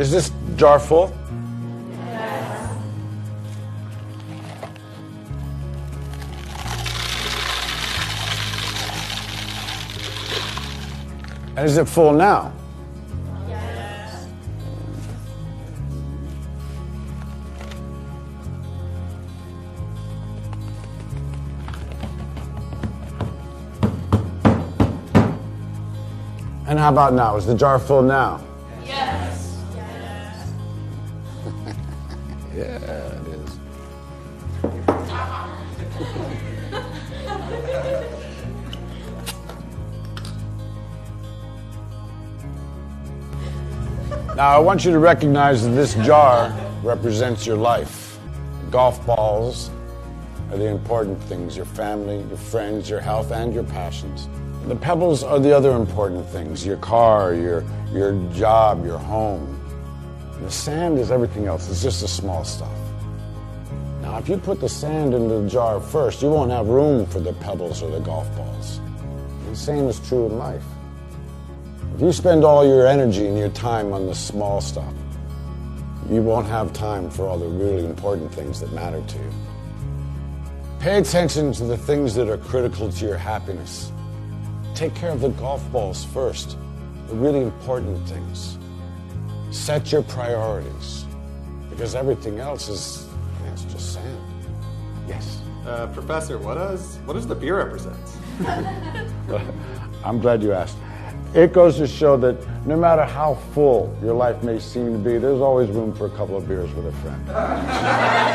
Is this jar full? Yes. And is it full now? And how about now? Is the jar full now? Yeah, it is. now, I want you to recognize that this jar represents your life. Golf balls are the important things your family, your friends, your health, and your passions. The pebbles are the other important things your car, your, your job, your home. The sand is everything else, it's just the small stuff. Now, if you put the sand in the jar first, you won't have room for the pebbles or the golf balls. The same is true in life. If you spend all your energy and your time on the small stuff, you won't have time for all the really important things that matter to you. Pay attention to the things that are critical to your happiness. Take care of the golf balls first, the really important things. Set your priorities, because everything else is it's just sand. Yes. Uh, professor, what does what does the beer represent? I'm glad you asked. It goes to show that no matter how full your life may seem to be, there's always room for a couple of beers with a friend.